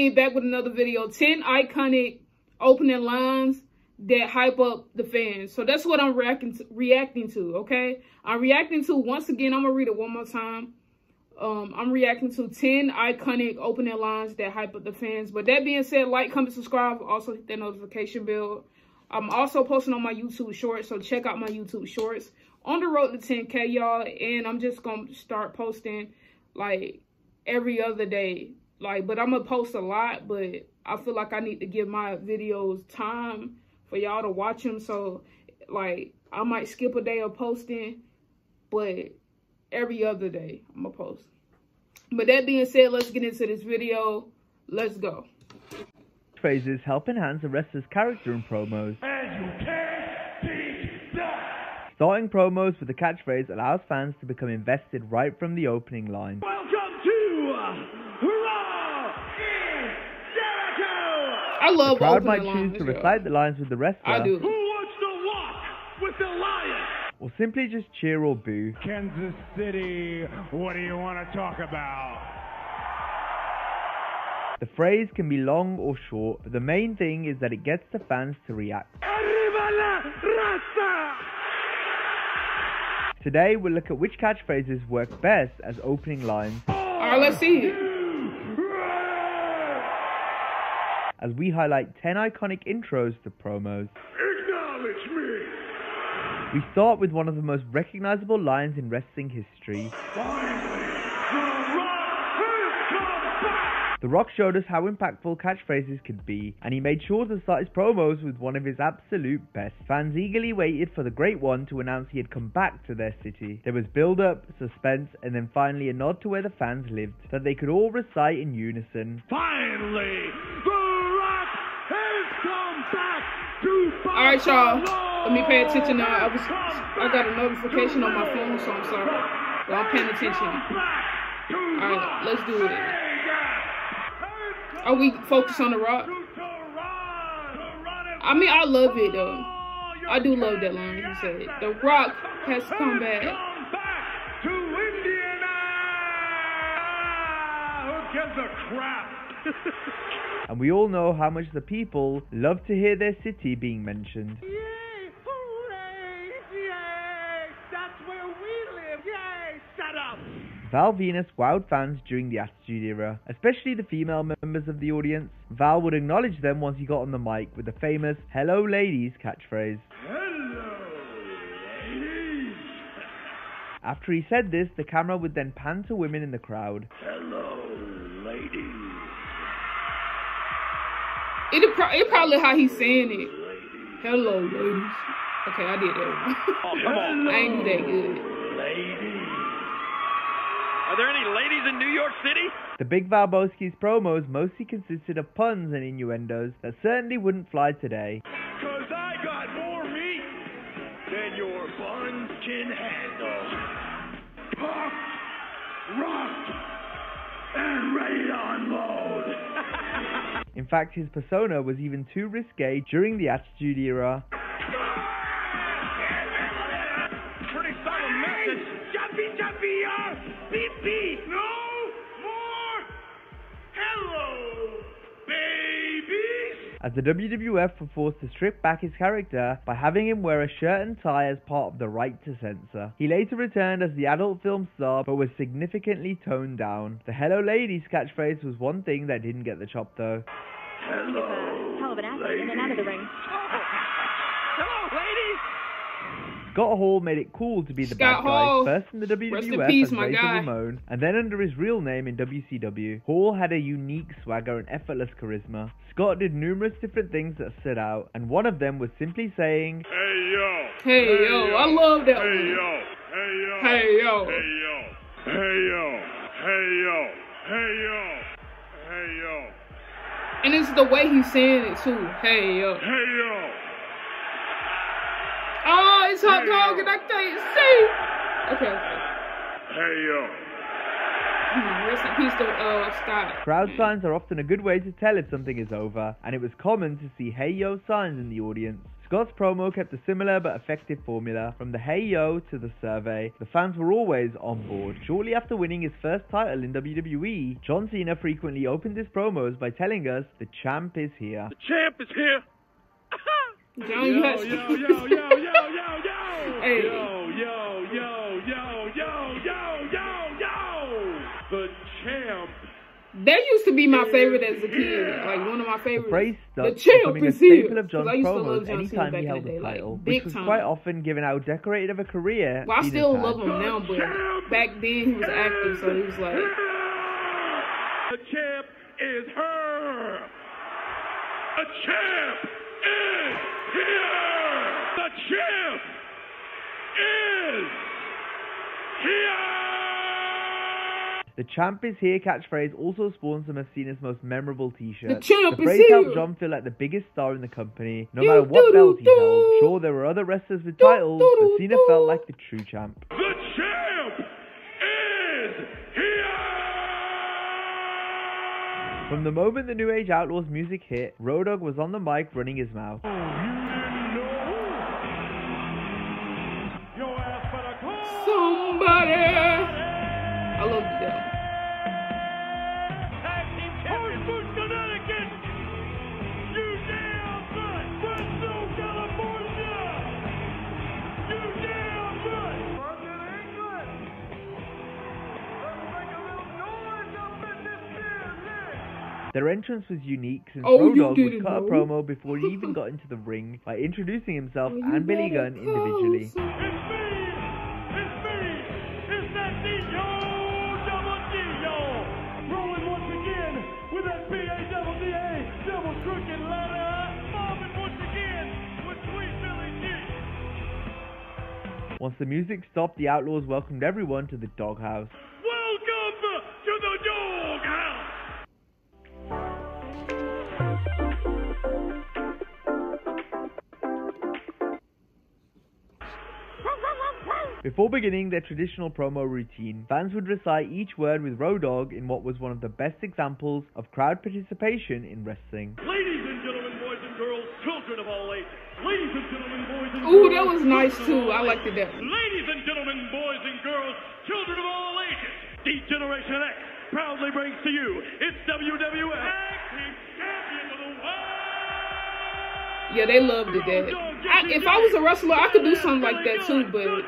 Queen back with another video. 10 iconic opening lines that hype up the fans. So that's what I'm reacting to, reacting to, okay? I'm reacting to, once again, I'm going to read it one more time. Um, I'm reacting to 10 iconic opening lines that hype up the fans. But that being said, like, comment, subscribe. Also hit that notification bell. I'm also posting on my YouTube shorts, so check out my YouTube shorts. On the road to 10K, y'all. And I'm just going to start posting, like, every other day. Like, but I'm going to post a lot, but I feel like I need to give my videos time for y'all to watch them. So, like, I might skip a day of posting, but every other day I'm going to post. But that being said, let's get into this video. Let's go. Phrases help enhance a wrestler's character in promos. Starting promos with a catchphrase allows fans to become invested right from the opening line. Welcome to I love The crowd might lines, choose to recite the lines with the wrestler, I do. Who wants to walk with the lion? or simply just cheer or boo. Kansas City, what do you want to talk about? The phrase can be long or short, but the main thing is that it gets the fans to react. Arriba la raza! Today we'll look at which catchphrases work best as opening lines Alright, let's see it. As we highlight 10 iconic intros to promos. Acknowledge me! We start with one of the most recognizable lines in wrestling history. Finally, the Rock has come back! The Rock showed us how impactful catchphrases could be, and he made sure to start his promos with one of his absolute best. Fans eagerly waited for the Great One to announce he had come back to their city. There was build up, suspense, and then finally a nod to where the fans lived, that they could all recite in unison. Finally, The Rock has come back to All right, y'all. Let me pay attention now. I was, I got a notification on my phone, so I'm sorry. But I'm paying attention. Come back to All right, let's do it. Are we focused on the Rock? I mean, I love it though. I do love that line you said. The Rock has come back. Back to Indiana. Who gives a crap? And we all know how much the people love to hear their city being mentioned. Yay! Val Venis wowed fans during the Attitude Era, especially the female members of the audience. Val would acknowledge them once he got on the mic with the famous Hello Ladies catchphrase. Hello, ladies. After he said this, the camera would then pan to women in the crowd. Hello, ladies. It, pro- it probably how he's saying it. Hello, ladies. Okay, I did that. Oh, come on. I ain't do that good. Ladies. Are there any ladies in New York City? The Big Valbowski's promos mostly consisted of puns and innuendos that certainly wouldn't fly today. Cause I got more meat than your buns can handle. Puffed, rocked, and ready to unload. In fact, his persona was even too risque during the Attitude Era. Subtle message. Jumpy, jumpy, uh, beep, beep. No more. Hello, babies. As the WWF were forced to strip back his character by having him wear a shirt and tie as part of the right to censor. He later returned as the adult film star but was significantly toned down. The Hello Ladies catchphrase was one thing that didn't get the chop though. Hello. hell of an athlete in and out of the ring. Hello, ladies. Scott Hall made it cool to be the Scott bad Hall. guy, first in the WWF peace, as my Razor guy. Ramon, and then under his real name in WCW. Hall had a unique swagger and effortless charisma. Scott did numerous different things that stood out, and one of them was simply saying, Hey yo. Hey, yo, I love that Hey one. yo. Hey yo. Hey, yo. Hey yo. Hey yo. Hey yo. Hey yo. Hey yo. And it's the way he's saying it too. Hey, yo. Hey yo. Oh, it's hot Hey, yo. Hogan. I can't see. Okay, okay. Hey yo. Rest in peace to uh, Scott. Crowd signs are often a good way to tell if something is over, and it was common to see hey yo signs in the audience. Scott's promo kept a similar but effective formula. From the hey yo to the survey, the fans were always on board. Shortly after winning his first title in WWE, John Cena frequently opened his promos by telling us the champ is here. The champ is here. John, Yo, yo, yo, yo, yo, yo, yo! Hey. Yo, yo, yo, yo, yo, yo, yo, yo! The champ. That used to be my favorite as a kid. Like one of my The favorites. phrase The champ becoming a is here. staple of 'Cause John's I used to love John Cena anytime back he in held the day, the like, title, big which was time. quite often given how decorated of a career Well, I still had. love him now, but back then he was active, so he was like, The champ is her. A champ is here. The champ is here. The champ is here catchphrase also spawned some of Cena's most memorable t-shirts. The champ the is phrase helped here. John feel like the biggest star in the company, no Do, matter what do, belt he do, held. Sure, there were other wrestlers with Do, titles, do, but Cena do. felt like the true champ. The champ is here. From the moment the New Age Outlaws music hit, Road Dogg was on the mic running his mouth. In this business. Their entrance was unique since Oh, Road Dogg would cut a promo before he even got into the ring by introducing himself Oh, and Billy Gunn individually. Once the music stopped, the Outlaws welcomed everyone to the doghouse. Welcome to the Doghouse! Before beginning their traditional promo routine, fans would recite each word with Road Dogg in what was one of the best examples of crowd participation in wrestling. Ladies and gentlemen, boys and girls, children of all ages. Ladies and gentlemen, Ooh, that was nice too. I liked it that one. Ladies and gentlemen, boys and girls, children of all ages, D-Generation X proudly brings to you its WWF Champion of the World! Yeah, they loved it. That I, if I was a wrestler, I could do something like that too. But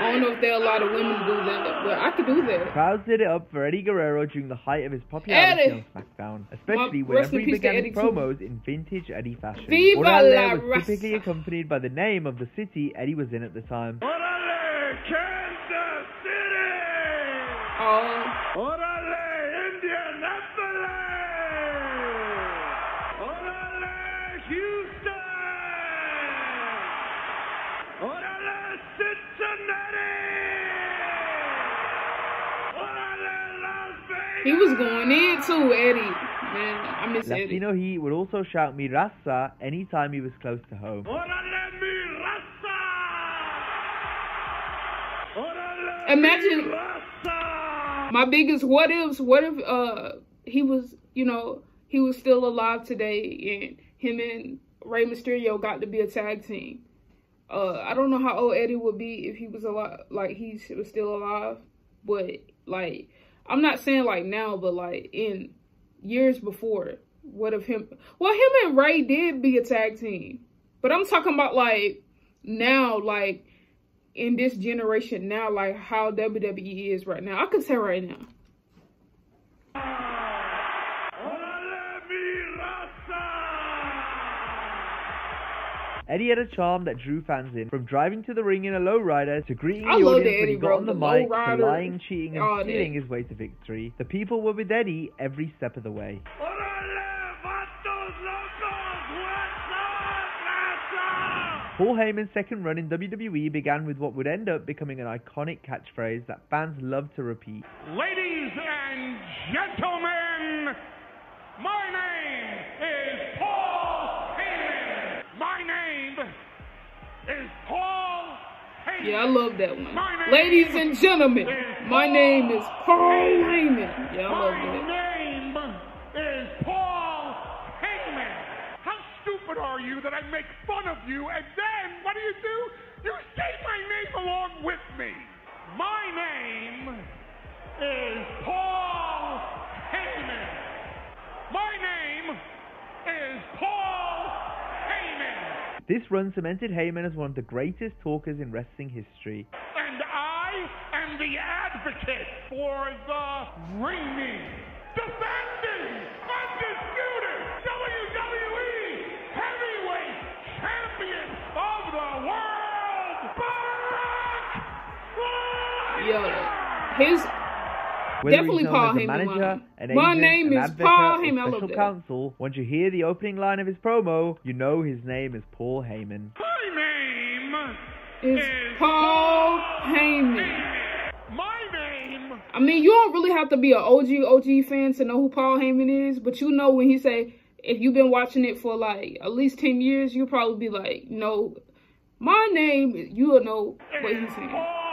I don't know if there are a lot of women to do that. But I could do that. Crowds did it up for Eddie Guerrero during the height of his popularity Eddie. on SmackDown, especially My- whenever he began Eddie his too. promos in vintage Eddie fashion. Viva Orale la was typically accompanied by the name of the city Eddie was in at the time. Orale, Kansas City! Oh, Orale, Indianapolis! Orale, Houston! Orale, Cincinnati! Orale, Las Vegas! he was going in too, Eddie. Man, I miss Eddie. Latino Heat would also shout Mi Raza anytime he was close to home. Orale, mi raza! Orale, Imagine- mi raza! My biggest what ifs. What if uh he was, you know, he was still alive today, and him and Rey Mysterio got to be a tag team. Uh, I don't know how old Eddie would be if he was alive, like he was still alive. But like, I'm not saying like now, but like in years before, what if him? Well, him and Rey did be a tag team, but I'm talking about like now, like in this generation now, like how WWE is right now. I could say right now. Orale, mi raza! Eddie had a charm that drew fans in, from driving to the ring in a lowrider to greeting I the audience the when he got bro. on the, The mic to lying, cheating, and all that. stealing his way to victory. The people were with Eddie every step of the way. Orale, vatos locos, what's up, raza? Paul Heyman's second run in WWE began with what would end up becoming an iconic catchphrase that fans loved to repeat. Ladies and gentlemen, my name is Paul Heyman. My name is Paul Heyman. Yeah, I love that one. Ladies and gentlemen, my name is Paul Heyman. Yeah, I love My that. name is Paul Heyman. How stupid are you that I make fun of you, and then what do you do? You say my name along with me. My name is Paul Heyman. My name is Paul Heyman. This run cemented Heyman as one of the greatest talkers in wrestling history. And I am the advocate for the reigning, defending, undisputed WWE Heavyweight Champion of the world, Brock Yo, Lesnar! His Whether Definitely Paul as a Heyman manager, line. an My agent, name is advocate, Paul or Heyman. Special that. counsel, once you hear the opening line of his promo, you know his name is Paul Heyman. My name is is Paul Heyman. Heyman. My name I mean, you don't really have to be an OG OG fan to know who Paul Heyman is, but you know when he say if you've been watching it for like at least ten years, you'll probably be like, no, my name. You'll know what he's is saying.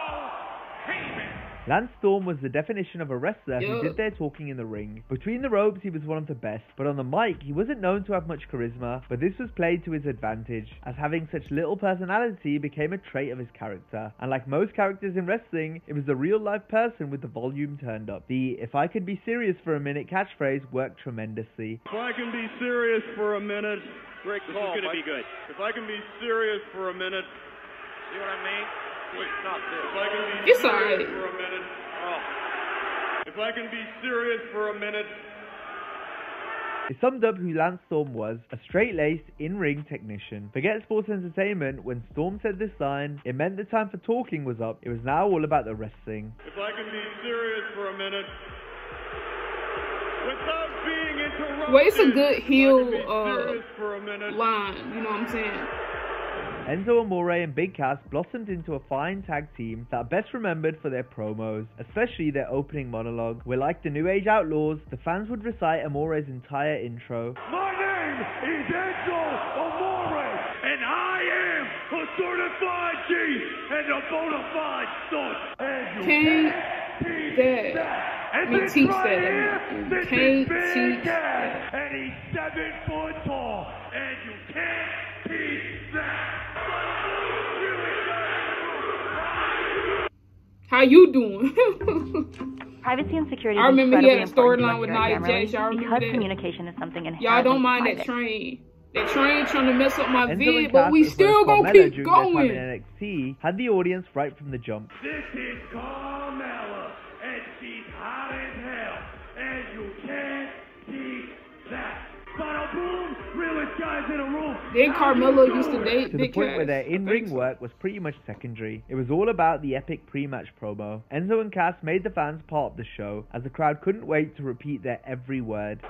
Paul Lance Storm was the definition of a wrestler who did their talking in the ring. Between the ropes, he was one of the best, but on the mic, he wasn't known to have much charisma, but this was played to his advantage, as having such little personality became a trait of his character. And like most characters in wrestling, it was a real life person with the volume turned up. The if I could be serious for a minute catchphrase worked tremendously. If I can be serious for a minute, Great this is gonna Mike. be good. If I can be serious for a minute, See what I mean? Wait, stop this. I can be It's alright. for a minute, Oh, if I can be serious for a minute, It summed up who Lance Storm was a straight laced, in ring technician. Forget sports entertainment, when Storm said this line, it meant the time for talking was up. It was now all about the wrestling. if I can be serious for a minute, without being interrupted. Well, it's a good heel, uh, serious for a minute. Line, you know what I'm saying? Enzo Amore and Big Cass blossomed into a fine tag team that are best remembered for their promos, especially their opening monologue, where like the New Age Outlaws, the fans would recite Amore's entire intro. My name is Enzo Amore, and I am a certified G and a bona fide son. And you Can't teach that. that. I And mean, this teach right that, I here, mean, you this can't is Big teach Cass, and he's seven foot tall, and you can't teach that. How you doing? Privacy and security I remember he had a storyline important to us with here at Nia Jax. Y'all remember because that? communication is something inherently Y'all don't mind that train. That train trying to mess up my Enzo vid, but we as well still as gonna keep during their time going. in NXT, had the audience right from the jump. This is Carmella, Then Carmella used to date to the point where their in-ring so. work was pretty much secondary. It was all about the epic pre-match promo. Enzo and Cass made the fans part of the show, as the crowd couldn't wait to repeat their every word.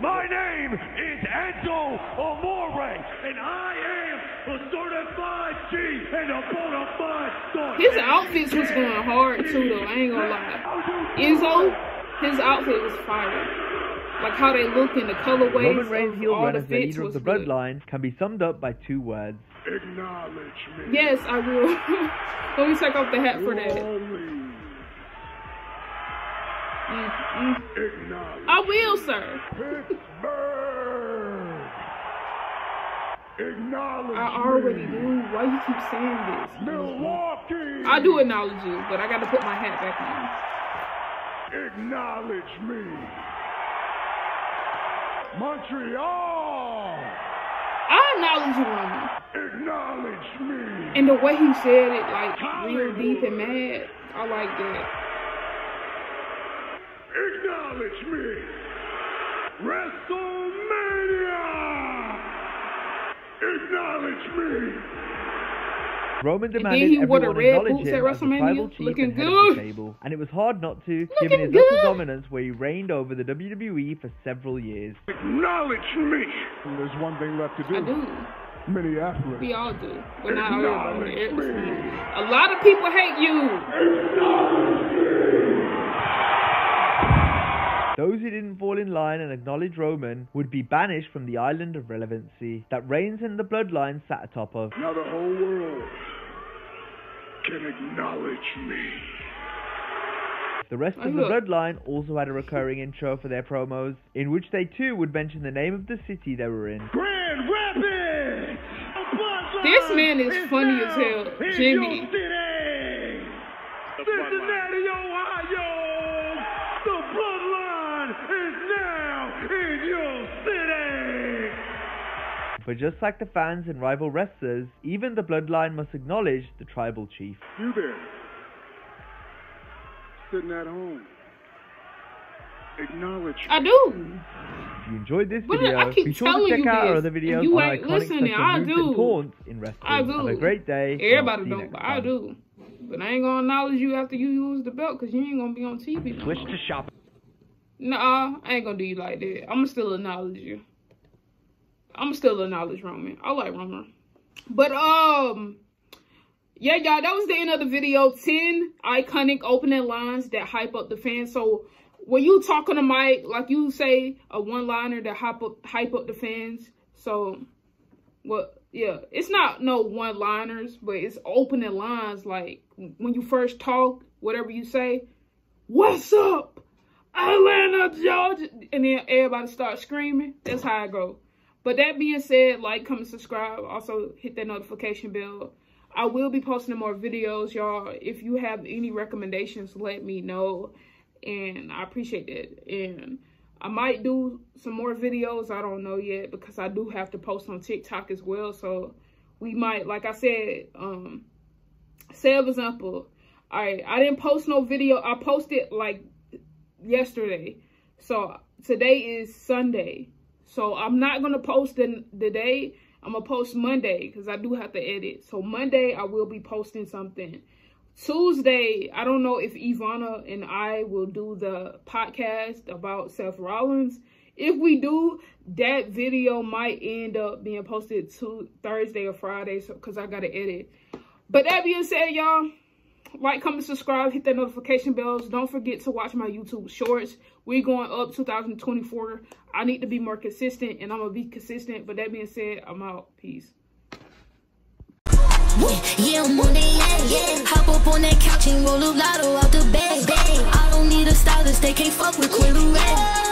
My name is Enzo Amore, and I am a certified G and a bona fide son. His outfits was going hard too, though. I ain't gonna lie. Enzo, his outfit was fire. Like how they look and the colorways Roman Reigns' heel all run the as the leader of was the good. bloodline can be summed up by two words. Acknowledge me. Yes, I will. Let me take off the hat for that. Mm, mm. acknowledge I will, sir. Pittsburgh. Acknowledge I already me. do. Why you keep saying this? Milwaukee. I do acknowledge you, but I gotta put my hat back on. Acknowledge me. Montreal. I acknowledge you, Roman. Acknowledge me. And the way he said it, like real deep and mad, I like that. Acknowledge me. WrestleMania. Acknowledge me. Roman then demanded he wore the everyone red acknowledge boots him at as the WrestleMania, tribal chief looking and head of good. the table, and it was hard not to, given his Looking utter dominance where he reigned over the WWE for several years. Acknowledge me. There's one thing left to do. I do. Minneapolis. We all do. But not everybody. Acknowledge me. A lot of people hate you. Those who didn't fall in line and acknowledge Roman would be banished from the island of relevancy that Reigns and the Bloodline sat atop of. Now the whole world can acknowledge me. The rest of the look. Bloodline also had a recurring intro for their promos, in which they too would mention the name of the city they were in. Grand Rapids! This man is is funny as hell, in Jimmy. your city. Cincinnati, Ohio. The bloodline is now in your city. But just like the fans and rival wrestlers, even the bloodline must acknowledge the tribal chief. You there, sitting at home. Acknowledge. I do. If you enjoyed this But video, be sure to check you out our other videos you on iconic listening. such I moves do. and taunts in wrestling. I do. Have a great day. Everybody don't, next but I do. But I ain't gonna acknowledge you after you lose the belt because you ain't gonna be on TV. No Switch more. to shop. Nah, I ain't gonna do you like that. I'ma still acknowledge you. I'ma still acknowledge Roman. I like Roman. But um yeah, y'all, that was the end of the video. 10 iconic opening lines that hype up the fans. So when you talk on the mic, like you say a one-liner that hype up hype up the fans. So well, yeah, it's not no one-liners, but it's opening lines like when you first talk, whatever you say, what's up? Atlanta, Georgia. And then everybody starts screaming. That's how I go. But that being said, like, comment, subscribe. Also, hit that notification bell. I will be posting more videos, y'all. If you have any recommendations, let me know. And I appreciate that. And I might do some more videos. I don't know yet because I do have to post on TikTok as well. So we might, like I said, um, say for example. I, I didn't post no video. I posted like yesterday. So today is Sunday. So I'm not gonna post the, the day. I'm gonna post Monday because I do have to edit. So Monday I will be posting something. Tuesday, I don't know if Ivana and I will do the podcast about Seth Rollins. If we do, that video might end up being posted to Thursday or Friday, so because I gotta edit. But that being said, y'all, like, comment, subscribe, hit that notification bells. Don't forget to watch my YouTube shorts. We're going up 2024. I need to be more consistent, and I'm going to be consistent. But that being said, I'm out. Peace. Yeah, yeah. Hop up on that couch and roll a lotto out the bag. I don't need a stylist, they can't fuck with Red.